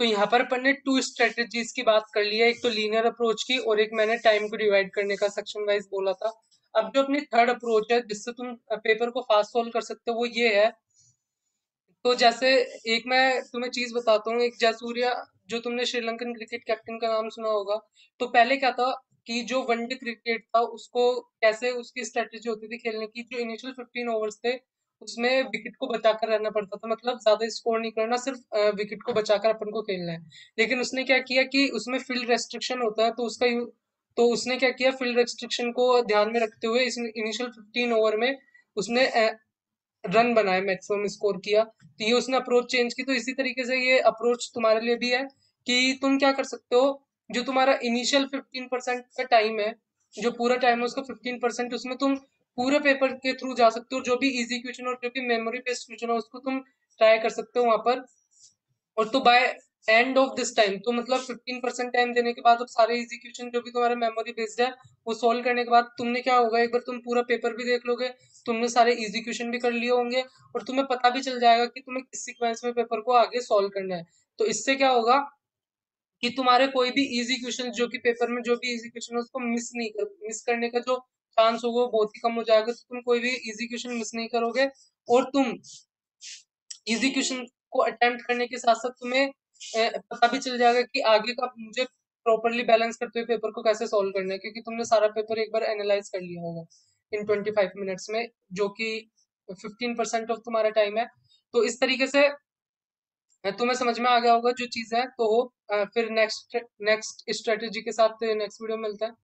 तो यहाँ पर अपन ने टू स्ट्रेटेजीज की बात कर ली है, एक तो लीनियर अप्रोच की और एक मैंने टाइम को डिवाइड करने का सेक्शन वाइज बोला था। अब जो अपनी थर्ड अप्रोच है, जिससे तुम पेपर को फास्ट सॉल्व कर सकते हो, वो ये है। तो जैसे एक मैं तुम्हें चीज़ बताता हूँ, एक जयसूर्या, जो तुमने श्रीलंकन क्रिकेट कैप्टन का नाम सुना होगा तो पहले क्या था कि जो वनडे क्रिकेट था, उसको कैसे उसकी स्ट्रेटेजी होती थी खेलने की, जो इनिशियल फिफ्टीन ओवर्स थे उसमें विकेट को बचाकर रहना पड़ता था। मतलब ज़्यादा स्कोर नहीं करना, सिर्फ़ विकेट को बचाकर अपन को खेलना है। लेकिन उसने क्या किया कि उसमें फ़ील्ड रेस्ट्रिक्शन होता है तो उसका तो उसने क्या किया फ़ील्ड रेस्ट्रिक्शन को ध्यान में रखते हुए इस इनिशियल फिफ्टीन ओवर में उसने रन बनाए मैक्सिमम स्कोर किया। तो ये उसने अप्रोच चेंज की तो इसी तरीके से ये अप्रोच तुम्हारे लिए भी है कि तुम क्या कर सकते हो, जो तुम्हारा इनिशियल फिफ्टीन परसेंट का टाइम है, जो पूरा टाइम है उसका फिफ्टीन परसेंट उसमें तुम पूरे पेपर के थ्रू जा सकते हो, जो भी इजी क्वेश्चन और जो भी मेमोरी बेस्ड क्वेश्चन है, उसको तुम ट्राई कर सकते हो वहाँ पर। और तो by end of this time तो मतलब फिफ्टीन परसेंट टाइम देने के बाद अब सारे इजी क्वेश्चन जो भी तुम्हारा मेमोरी बेस्ड है, वो सॉल्व करने के बाद तुमने क्या होगा? एक बार तुम पूरा पेपर भी देख लोगे, तुमने सारे इजी क्वेश्चन भी कर लिए होंगे, और तुम्हें पता भी चल जाएगा कि तुम्हें किस सिक्वेंस में पेपर को आगे सॉल्व करना है। तो इससे क्या होगा कि तुम्हारे कोई भी इजी क्वेश्चन जो कि पेपर में जो भी इजी क्वेश्चन है, उसको मिस नहीं कर मिस करने का जो चांस होगा बहुत ही कम हो जाएगा। तो तुम कोई भी इजी क्वेश्चन मिस नहीं करोगे और तुम इजी क्वेश्चन को अटेम्प्ट करने के साथ साथ तुम्हें पता भी चल जाएगा कि आगे का मुझे प्रॉपरली बैलेंस करते हुए पेपर को कैसे सॉल्व करना है क्योंकि तुमने सारा पेपर एक बार एनालाइज कर लिया होगा इन ट्वेंटी फाइव मिनट्स में जो कि फिफ्टीन परसेंट ऑफ़ तुम्हारा टाइम है। तो इस तरीके से तुम्हें समझ में आ गया होगा जो चीज़ है तो अ, फिर नेक्स्ट नेक्स्ट स्ट्रेटेजी के साथ नेक्स्ट वीडियो मिलता है।